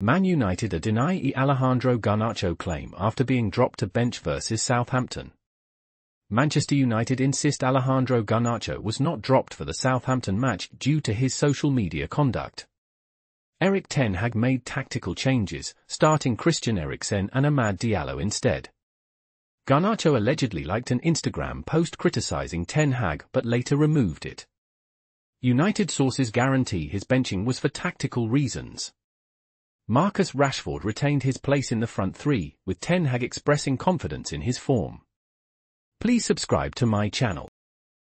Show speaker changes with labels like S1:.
S1: Man United are deny Alejandro Garnacho claim after being dropped to bench versus Southampton. Manchester United insist Alejandro Garnacho was not dropped for the Southampton match due to his social media conduct. Erik Ten Hag made tactical changes, starting Christian Eriksen and Amad Diallo instead. Garnacho allegedly liked an Instagram post criticizing Ten Hag but later removed it. United sources guarantee his benching was for tactical reasons. Marcus Rashford retained his place in the front three, with Ten Hag expressing confidence in his form. Please subscribe to my channel.